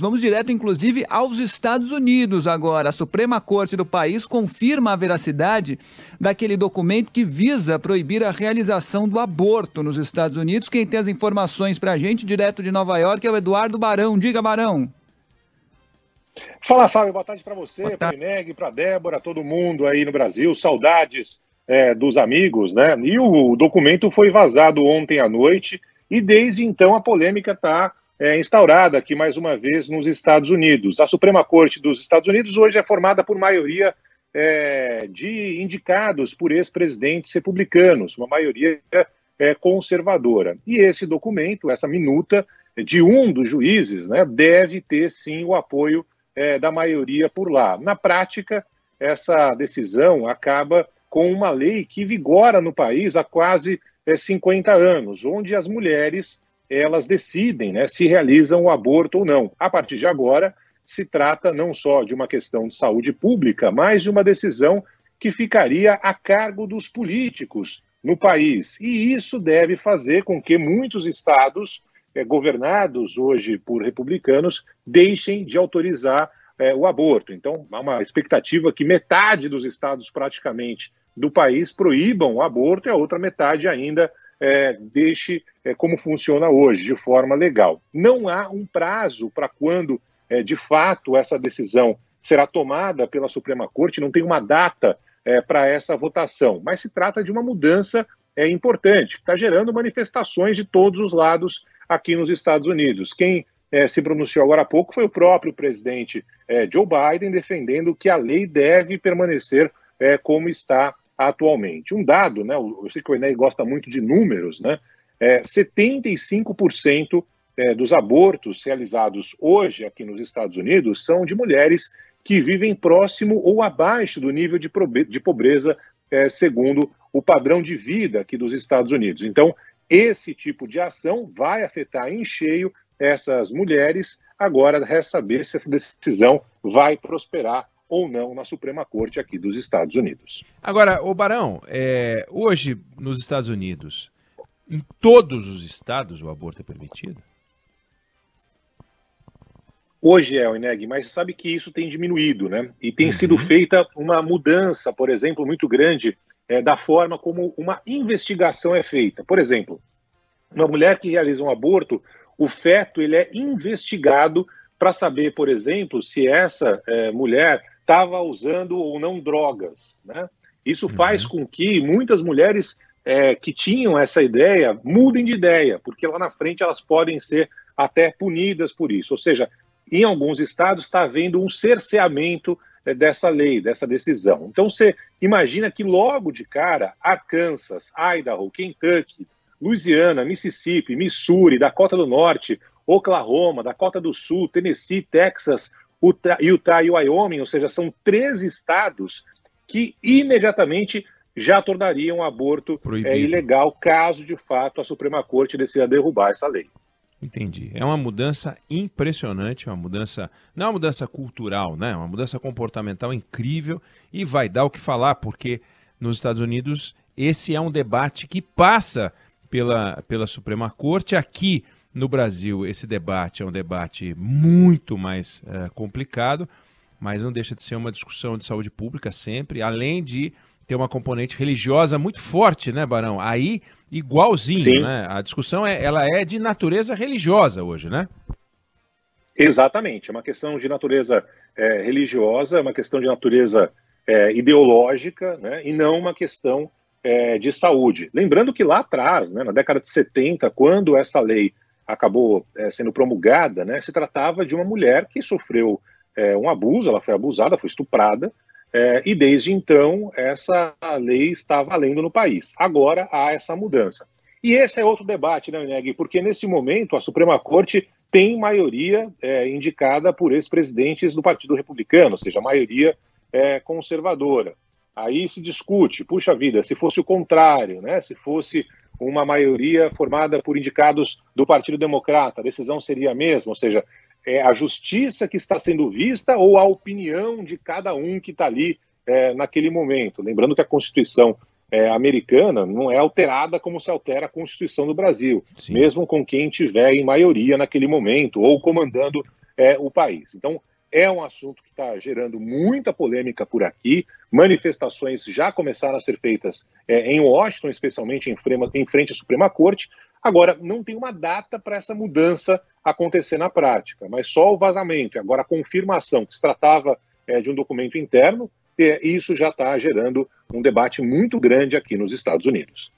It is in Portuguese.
Vamos direto, inclusive, aos Estados Unidos agora. A Suprema Corte do país confirma a veracidade daquele documento que visa proibir a realização do aborto nos Estados Unidos. Quem tem as informações para a gente, direto de Nova York, é o Eduardo Barão. Diga, Barão. Fala, Fábio. Boa tarde para você, para o Ineg, para Débora, todo mundo aí no Brasil. Saudades é, dos amigos, né? E o documento foi vazado ontem à noite e desde então a polêmica está é, instaurada aqui mais uma vez nos Estados Unidos. A Suprema Corte dos Estados Unidos hoje é formada por maioria é, de indicados por ex-presidentes republicanos, uma maioria é, conservadora. E esse documento, essa minuta de um dos juízes, né, deve ter sim o apoio é, da maioria por lá. Na prática, essa decisão acaba com uma lei que vigora no país há quase é, 50 anos, onde as mulheres elas decidem né, se realizam o aborto ou não. A partir de agora, se trata não só de uma questão de saúde pública, mas de uma decisão que ficaria a cargo dos políticos no país. E isso deve fazer com que muitos estados, é, governados hoje por republicanos, deixem de autorizar é, o aborto. Então, há uma expectativa que metade dos estados, praticamente, do país proíbam o aborto e a outra metade ainda é, deixe é, como funciona hoje, de forma legal. Não há um prazo para quando, é, de fato, essa decisão será tomada pela Suprema Corte, não tem uma data é, para essa votação, mas se trata de uma mudança é, importante, que está gerando manifestações de todos os lados aqui nos Estados Unidos. Quem é, se pronunciou agora há pouco foi o próprio presidente é, Joe Biden, defendendo que a lei deve permanecer é, como está atualmente. Um dado, né, eu sei que o Enéi gosta muito de números, né, é, 75% é, dos abortos realizados hoje aqui nos Estados Unidos são de mulheres que vivem próximo ou abaixo do nível de, de pobreza, é, segundo o padrão de vida aqui dos Estados Unidos. Então, esse tipo de ação vai afetar em cheio essas mulheres. Agora, resta saber se essa decisão vai prosperar ou não na Suprema Corte aqui dos Estados Unidos. Agora, o Barão, é, hoje nos Estados Unidos, em todos os estados o aborto é permitido? Hoje é, Ineg, mas sabe que isso tem diminuído, né? E tem uhum. sido feita uma mudança, por exemplo, muito grande é, da forma como uma investigação é feita. Por exemplo, uma mulher que realiza um aborto, o feto ele é investigado para saber, por exemplo, se essa é, mulher estava usando ou não drogas. Né? Isso uhum. faz com que muitas mulheres é, que tinham essa ideia mudem de ideia, porque lá na frente elas podem ser até punidas por isso. Ou seja, em alguns estados está havendo um cerceamento é, dessa lei, dessa decisão. Então você imagina que logo de cara, Arkansas, Idaho, Kentucky, Louisiana, Mississippi, Missouri, Dakota do Norte, Oklahoma, Dakota do Sul, Tennessee, Texas, Utah e Wyoming, ou seja, são três estados que imediatamente já tornariam o aborto é, ilegal, caso de fato a Suprema Corte decida derrubar essa lei. Entendi. É uma mudança impressionante, uma mudança, não é uma mudança cultural, né? É uma mudança comportamental incrível e vai dar o que falar, porque nos Estados Unidos esse é um debate que passa pela, pela Suprema Corte. Aqui no Brasil, esse debate é um debate muito mais é, complicado, mas não deixa de ser uma discussão de saúde pública sempre, além de ter uma componente religiosa muito forte, né, Barão? Aí, igualzinho, Sim. né? A discussão é, ela é de natureza religiosa hoje, né? Exatamente, é uma questão de natureza é, religiosa, é uma questão de natureza é, ideológica, né, e não uma questão é, de saúde. Lembrando que lá atrás, né, na década de 70, quando essa lei acabou é, sendo promulgada, né, se tratava de uma mulher que sofreu é, um abuso, ela foi abusada, foi estuprada, é, e desde então essa lei está valendo no país. Agora há essa mudança. E esse é outro debate, né, Neg? Porque nesse momento a Suprema Corte tem maioria é, indicada por ex-presidentes do Partido Republicano, ou seja, maioria é, conservadora. Aí se discute, puxa vida, se fosse o contrário, né? Se fosse uma maioria formada por indicados do Partido Democrata, a decisão seria a mesma, ou seja, é a justiça que está sendo vista ou a opinião de cada um que está ali é, naquele momento. Lembrando que a Constituição é, americana não é alterada como se altera a Constituição do Brasil, Sim. mesmo com quem tiver em maioria naquele momento ou comandando é, o país. Então, é um assunto que está gerando muita polêmica por aqui. Manifestações já começaram a ser feitas é, em Washington, especialmente em, em frente à Suprema Corte. Agora, não tem uma data para essa mudança acontecer na prática, mas só o vazamento. Agora, a confirmação que se tratava é, de um documento interno, é, isso já está gerando um debate muito grande aqui nos Estados Unidos.